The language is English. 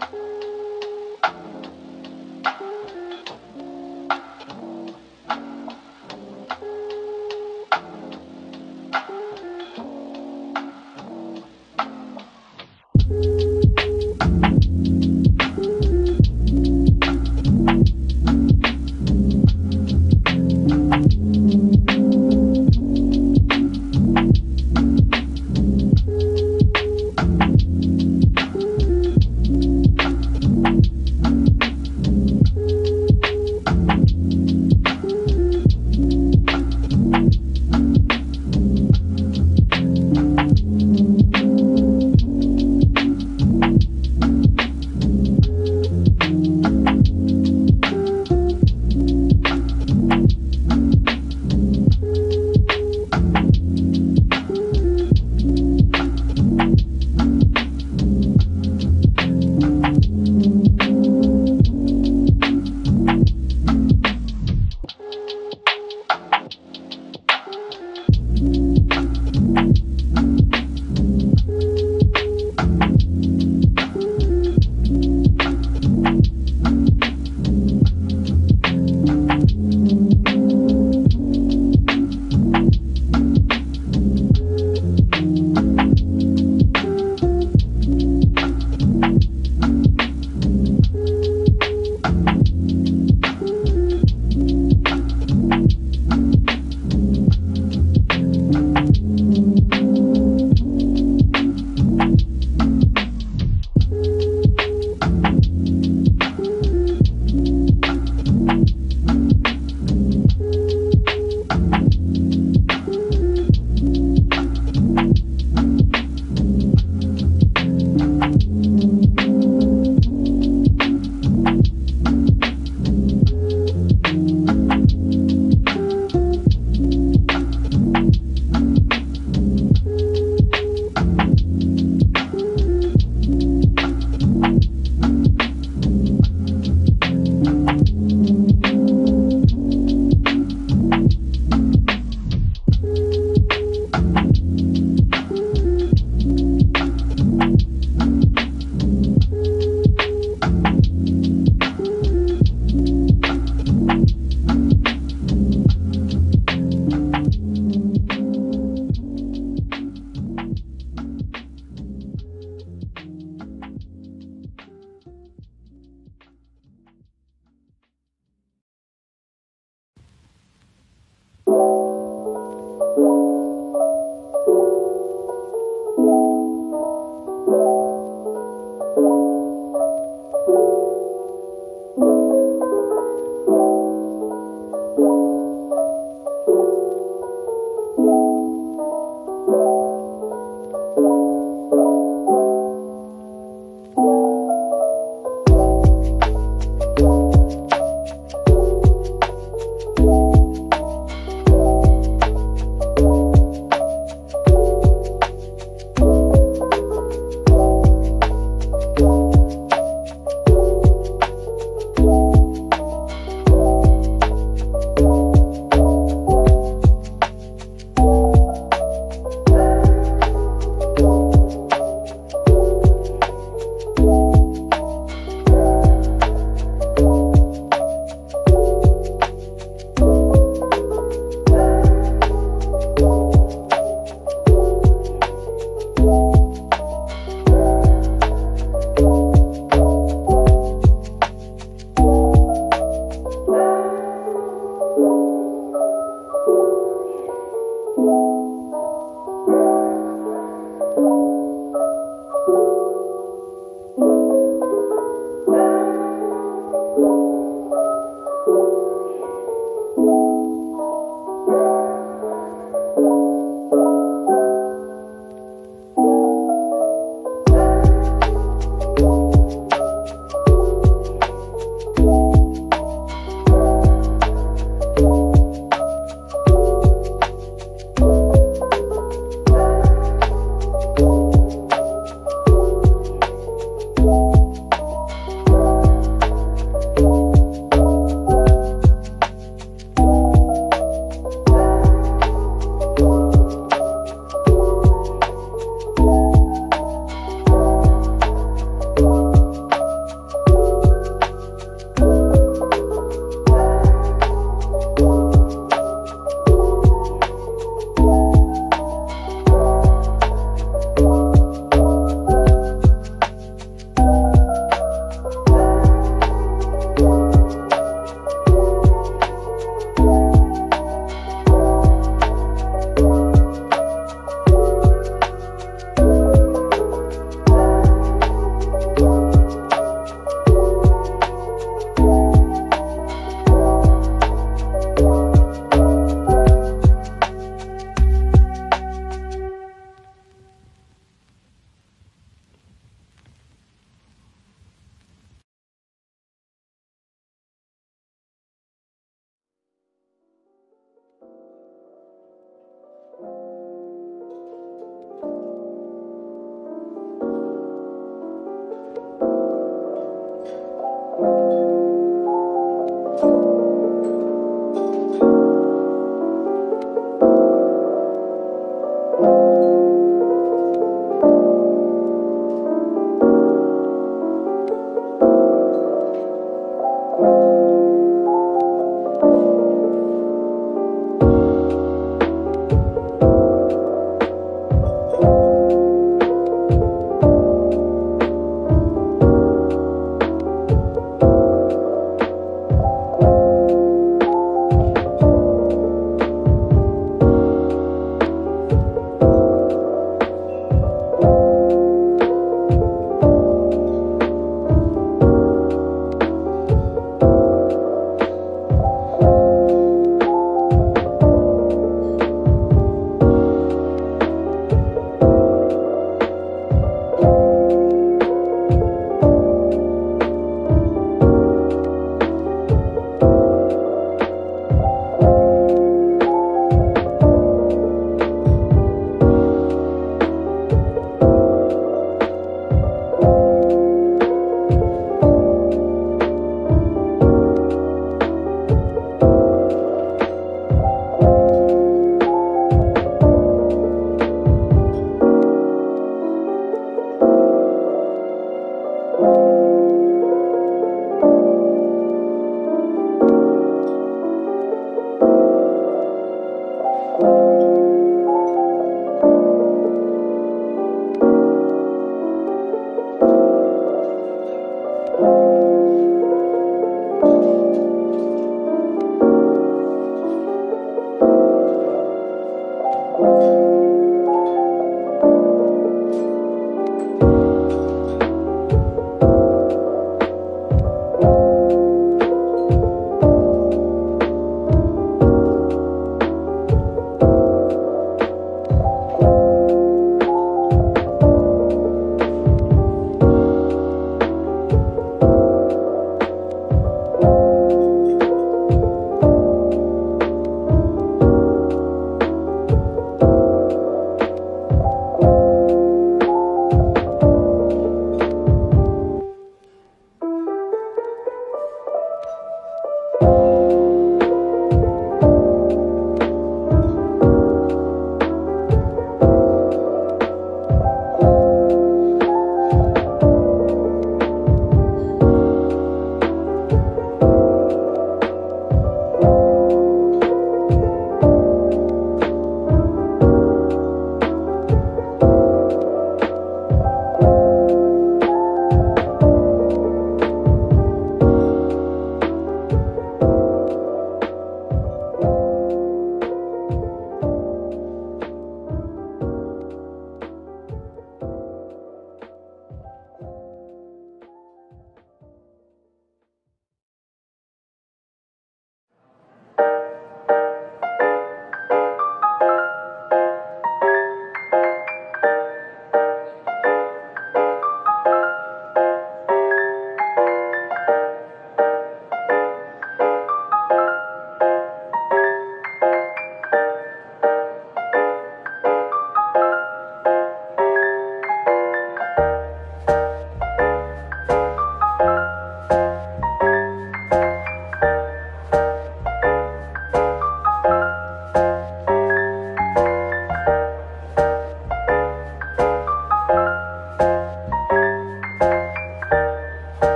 you.